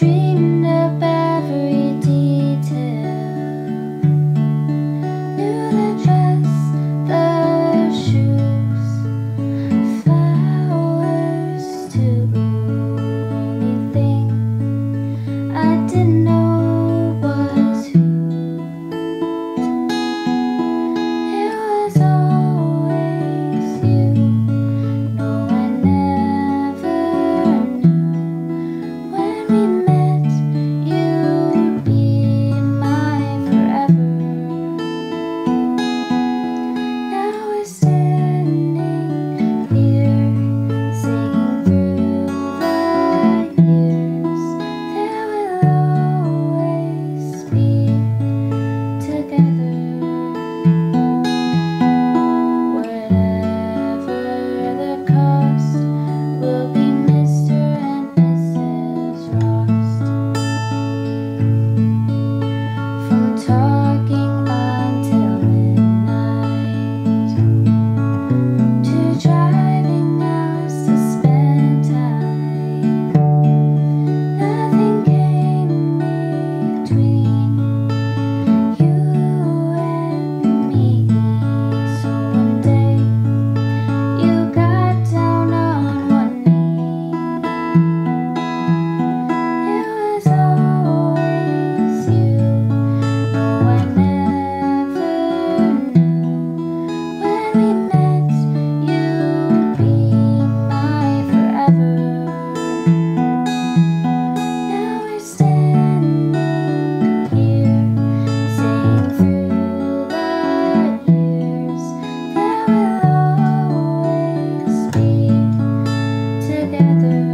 dream. together.